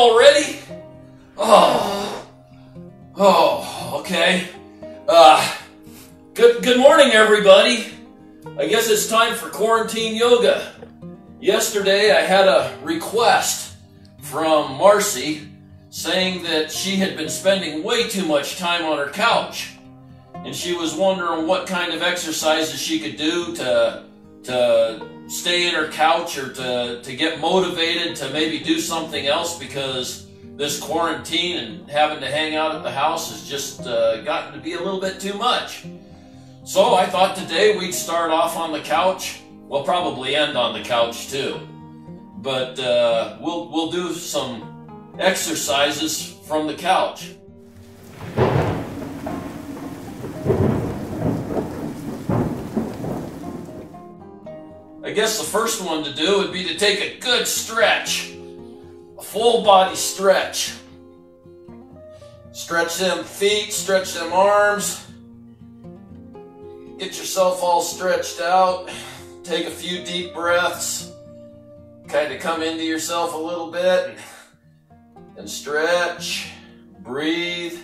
already? Oh. Oh, okay. Uh, good, good morning, everybody. I guess it's time for quarantine yoga. Yesterday, I had a request from Marcy saying that she had been spending way too much time on her couch. And she was wondering what kind of exercises she could do to, to stay in her couch or to, to get motivated to maybe do something else because this quarantine and having to hang out at the house has just uh, gotten to be a little bit too much. So I thought today we'd start off on the couch. We'll probably end on the couch too. But uh, we'll, we'll do some exercises from the couch. I guess the first one to do would be to take a good stretch. A full body stretch. Stretch them feet, stretch them arms. Get yourself all stretched out. Take a few deep breaths. Kind of come into yourself a little bit. And stretch. Breathe.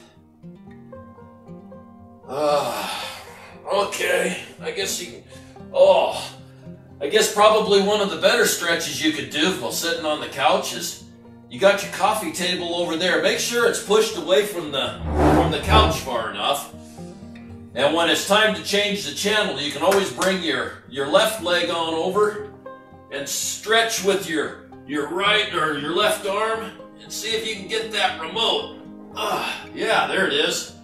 Ah, okay. I guess you probably one of the better stretches you could do while sitting on the couch is you got your coffee table over there. Make sure it's pushed away from the from the couch far enough. And when it's time to change the channel, you can always bring your, your left leg on over and stretch with your, your right or your left arm and see if you can get that remote. Ah, yeah, there it is.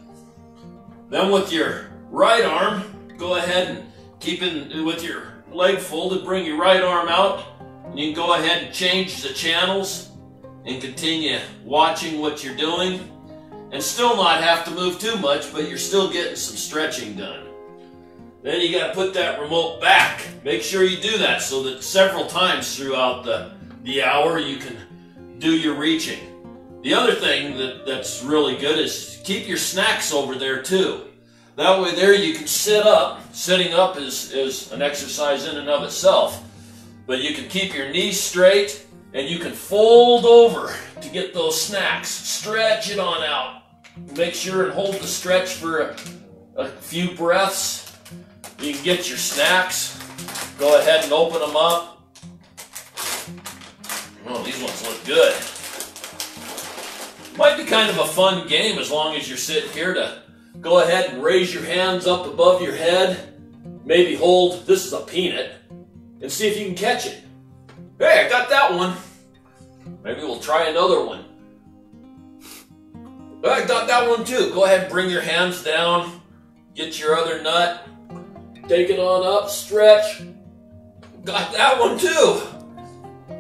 Then with your right arm, go ahead and keep in with your leg folded, bring your right arm out, and you can go ahead and change the channels and continue watching what you're doing and still not have to move too much, but you're still getting some stretching done. Then you got to put that remote back. Make sure you do that so that several times throughout the, the hour you can do your reaching. The other thing that, that's really good is keep your snacks over there too. That way there you can sit up. Sitting up is, is an exercise in and of itself. But you can keep your knees straight and you can fold over to get those snacks. Stretch it on out. Make sure and hold the stretch for a, a few breaths. You can get your snacks. Go ahead and open them up. Oh, these ones look good. Might be kind of a fun game as long as you're sitting here to go ahead and raise your hands up above your head. Maybe hold, this is a peanut, and see if you can catch it. Hey, I got that one. Maybe we'll try another one. I got that one too. Go ahead and bring your hands down. Get your other nut. Take it on up, stretch. Got that one too.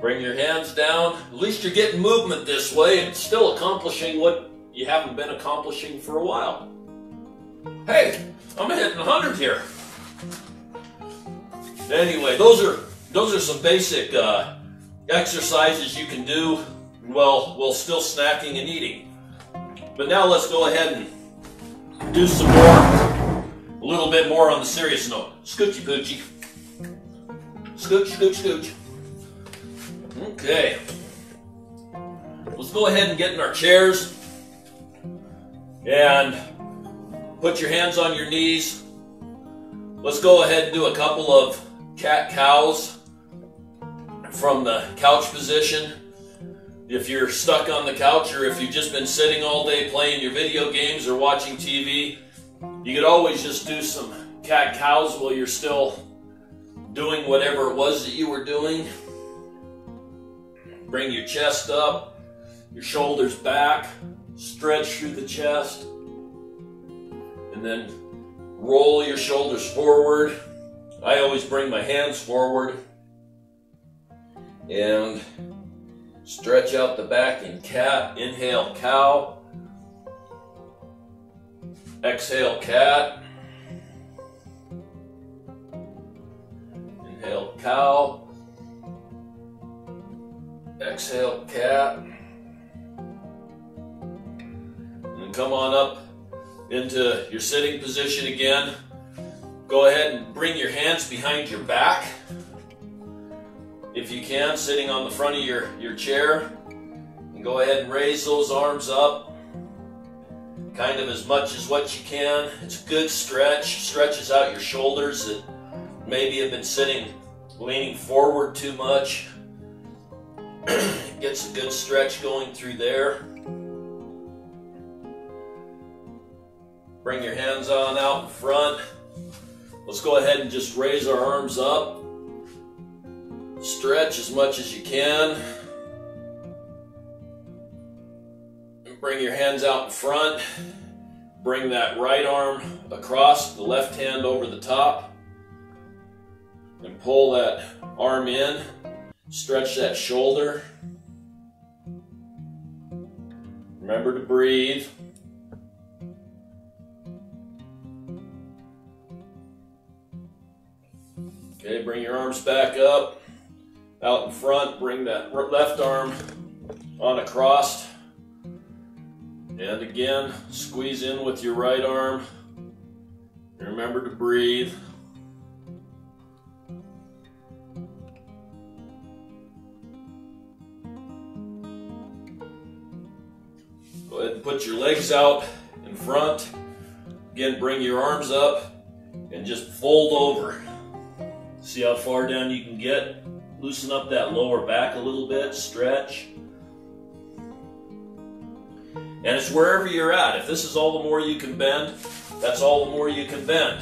Bring your hands down. At least you're getting movement this way and still accomplishing what you haven't been accomplishing for a while. Hey, I'm hitting 100 here. Anyway, those are those are some basic uh, exercises you can do while while still snacking and eating. But now let's go ahead and do some more, a little bit more on the serious note. Scoochie poochie. Scooch, scooch, scooch. Okay. Let's go ahead and get in our chairs. And put your hands on your knees. Let's go ahead and do a couple of cat cows from the couch position if you're stuck on the couch or if you've just been sitting all day playing your video games or watching TV, you could always just do some cat cows while you're still doing whatever it was that you were doing. Bring your chest up, your shoulders back, stretch through the chest, and then roll your shoulders forward. I always bring my hands forward and Stretch out the back in cat. Inhale, cow. Exhale, cat. Inhale, cow. Exhale, cat. And come on up into your sitting position again. Go ahead and bring your hands behind your back if you can, sitting on the front of your, your chair. And go ahead and raise those arms up. Kind of as much as what you can. It's a good stretch. Stretches out your shoulders that maybe have been sitting, leaning forward too much. Gets a good stretch going through there. Bring your hands on out in front. Let's go ahead and just raise our arms up. Stretch as much as you can. And bring your hands out in front. Bring that right arm across, the left hand over the top. And pull that arm in. Stretch that shoulder. Remember to breathe. Okay, bring your arms back up, out in front. Bring that left arm on across. And again, squeeze in with your right arm. Remember to breathe. Go ahead and put your legs out in front. Again, bring your arms up and just fold over. See how far down you can get. Loosen up that lower back a little bit, stretch. And it's wherever you're at. If this is all the more you can bend, that's all the more you can bend.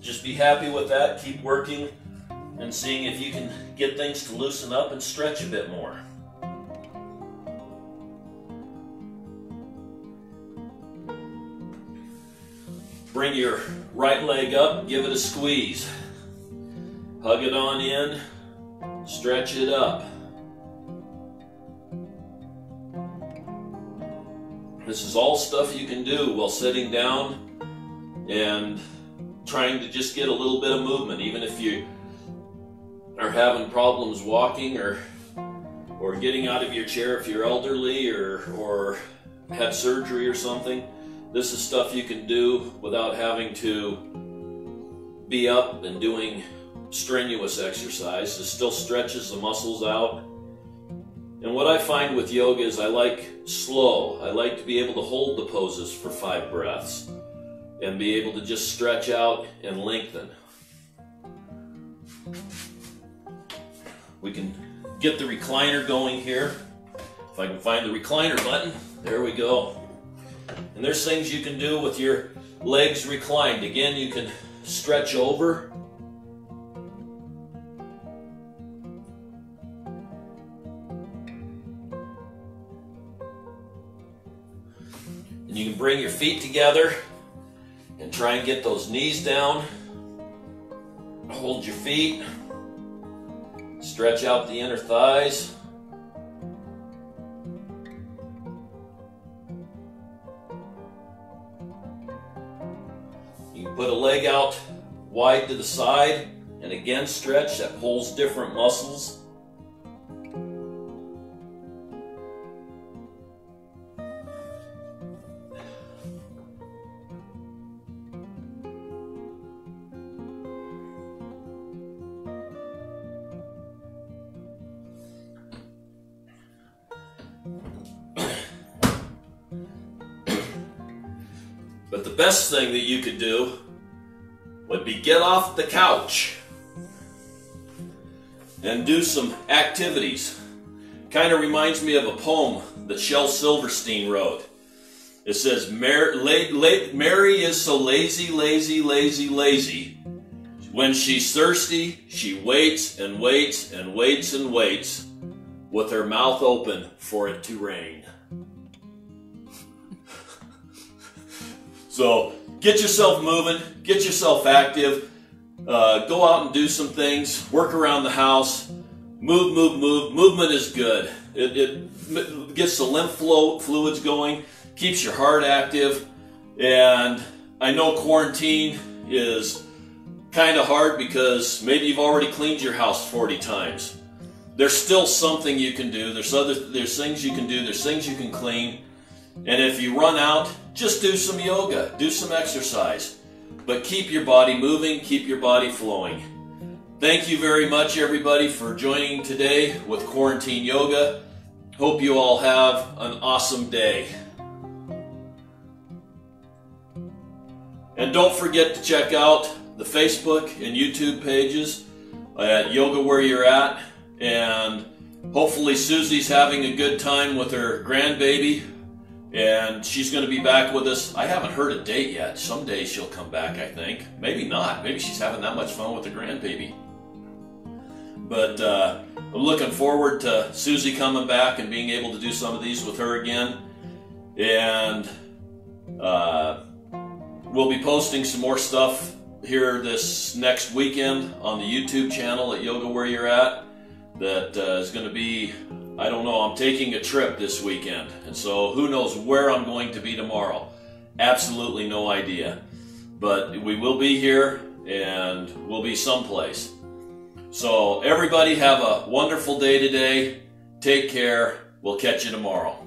Just be happy with that. Keep working and seeing if you can get things to loosen up and stretch a bit more. Bring your right leg up, give it a squeeze. Hug it on in, stretch it up. This is all stuff you can do while sitting down and trying to just get a little bit of movement, even if you are having problems walking or or getting out of your chair if you're elderly or or had surgery or something. This is stuff you can do without having to be up and doing strenuous exercise. It still stretches the muscles out. And what I find with yoga is I like slow. I like to be able to hold the poses for five breaths and be able to just stretch out and lengthen. We can get the recliner going here. If I can find the recliner button, there we go. And there's things you can do with your legs reclined. Again, you can stretch over And you can bring your feet together and try and get those knees down. Hold your feet. Stretch out the inner thighs. You can put a leg out wide to the side and again stretch. That pulls different muscles. But the best thing that you could do would be get off the couch and do some activities. Kind of reminds me of a poem that Shel Silverstein wrote. It says, Mary, Mary is so lazy, lazy, lazy, lazy. When she's thirsty, she waits and waits and waits and waits with her mouth open for it to rain. So get yourself moving, get yourself active, uh, go out and do some things, work around the house, move, move, move. Movement is good. It, it gets the lymph flow fluids going, keeps your heart active, and I know quarantine is kind of hard because maybe you've already cleaned your house 40 times. There's still something you can do. There's other there's things you can do. There's things you can clean. And if you run out, just do some yoga, do some exercise. But keep your body moving, keep your body flowing. Thank you very much, everybody, for joining today with Quarantine Yoga. hope you all have an awesome day. And don't forget to check out the Facebook and YouTube pages at Yoga Where You're At. And hopefully, Suzi's having a good time with her grandbaby. And she's going to be back with us. I haven't heard a date yet. Someday she'll come back, I think. Maybe not. Maybe she's having that much fun with the grandbaby. But uh, I'm looking forward to Suzi coming back and being able to do some of these with her again. And uh, we'll be posting some more stuff here this next weekend on the YouTube channel at Yoga Where You're At. That uh, is going to be, I don't know, I'm taking a trip this weekend. And so who knows where I'm going to be tomorrow. Absolutely no idea. But we will be here and we'll be someplace. So, everybody have a wonderful day today. Take care. We'll catch you tomorrow.